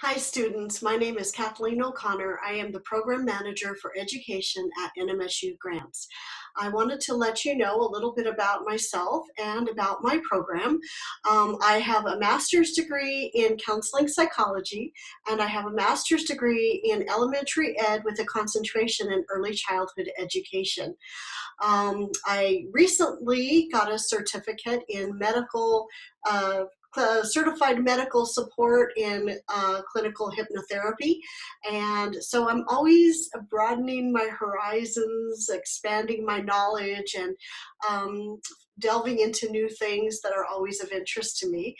Hi students, my name is Kathleen O'Connor. I am the Program Manager for Education at NMSU Grants. I wanted to let you know a little bit about myself and about my program. Um, I have a master's degree in counseling psychology and I have a master's degree in elementary ed with a concentration in early childhood education. Um, I recently got a certificate in medical uh, certified medical support in uh, clinical hypnotherapy. And so I'm always broadening my horizons, expanding my knowledge, and um, delving into new things that are always of interest to me.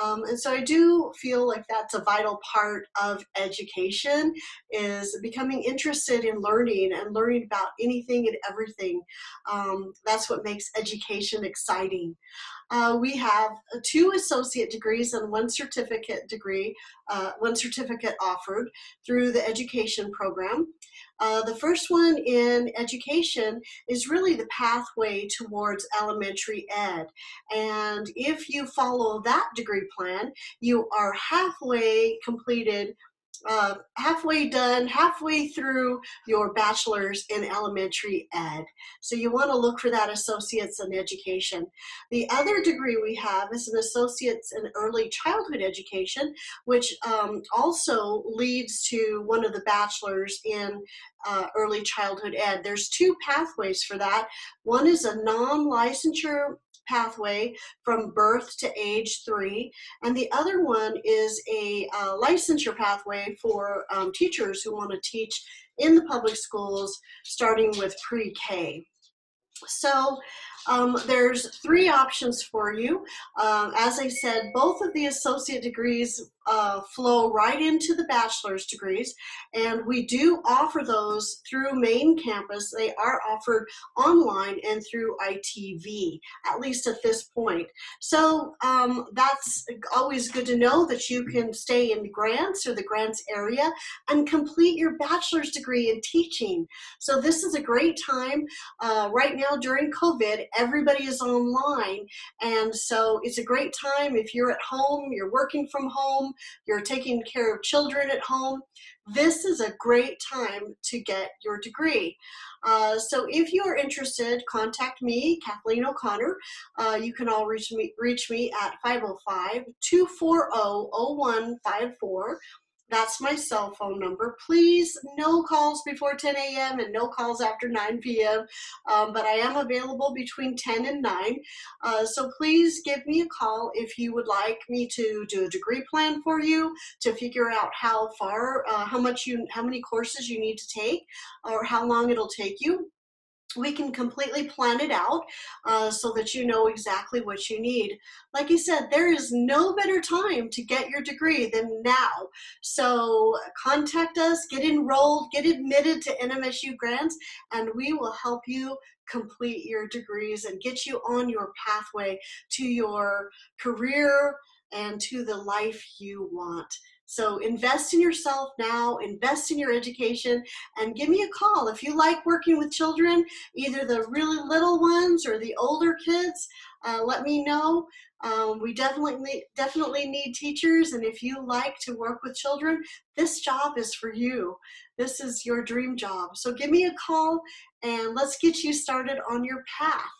Um, and so I do feel like that's a vital part of education is becoming interested in learning and learning about anything and everything. Um, that's what makes education exciting. Uh, we have two associate degrees and one certificate degree, uh, one certificate offered through the education program. Uh, the first one in education is really the pathway towards elementary ed. And if you follow that degree plan, you are halfway completed uh, halfway done, halfway through your bachelor's in elementary ed. So you want to look for that associate's in education. The other degree we have is an associate's in early childhood education, which um, also leads to one of the bachelor's in uh, early childhood ed. There's two pathways for that. One is a non-licensure pathway from birth to age three. And the other one is a uh, licensure pathway for um, teachers who want to teach in the public schools starting with pre-K. So um, there's three options for you. Um, as I said, both of the associate degrees uh, flow right into the bachelor's degrees, and we do offer those through main campus. They are offered online and through ITV, at least at this point. So um, that's always good to know that you can stay in Grants or the Grants area and complete your bachelor's degree in teaching. So this is a great time. Uh, right now during COVID, everybody is online, and so it's a great time if you're at home, you're working from home, you're taking care of children at home, this is a great time to get your degree. Uh, so if you are interested, contact me, Kathleen O'Connor. Uh, you can all reach me, reach me at 505-240-0154 that's my cell phone number. Please, no calls before 10 a.m. and no calls after 9 p.m. Um, but I am available between 10 and 9. Uh, so please give me a call if you would like me to do a degree plan for you to figure out how far, uh, how much you, how many courses you need to take, or how long it'll take you we can completely plan it out uh, so that you know exactly what you need. Like you said, there is no better time to get your degree than now. So contact us, get enrolled, get admitted to NMSU Grants, and we will help you complete your degrees and get you on your pathway to your career and to the life you want. So invest in yourself now, invest in your education, and give me a call. If you like working with children, either the really little ones or the older kids, uh, let me know. Um, we definitely definitely need teachers, and if you like to work with children, this job is for you. This is your dream job. So give me a call, and let's get you started on your path.